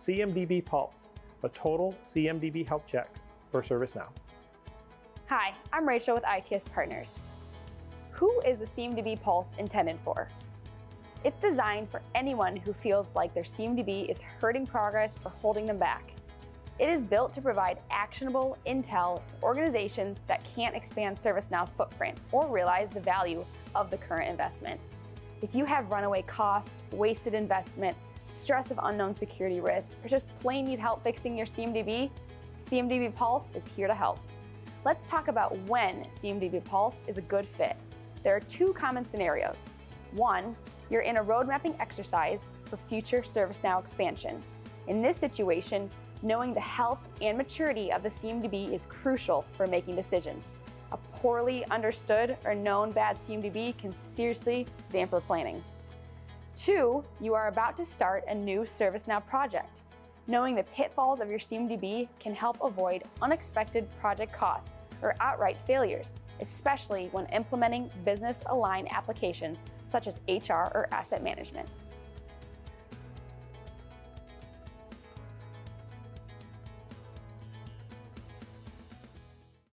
CMDB Pulse, a total CMDB health check for ServiceNow. Hi, I'm Rachel with ITS Partners. Who is the CMDB Pulse intended for? It's designed for anyone who feels like their CMDB is hurting progress or holding them back. It is built to provide actionable intel to organizations that can't expand ServiceNow's footprint or realize the value of the current investment. If you have runaway costs, wasted investment, stress of unknown security risks, or just plain need help fixing your CMDB, CMDB Pulse is here to help. Let's talk about when CMDB Pulse is a good fit. There are two common scenarios. One, you're in a road mapping exercise for future ServiceNow expansion. In this situation, knowing the health and maturity of the CMDB is crucial for making decisions. A poorly understood or known bad CMDB can seriously damper planning. Two, you are about to start a new ServiceNow project. Knowing the pitfalls of your CMDB can help avoid unexpected project costs or outright failures, especially when implementing business aligned applications such as HR or asset management.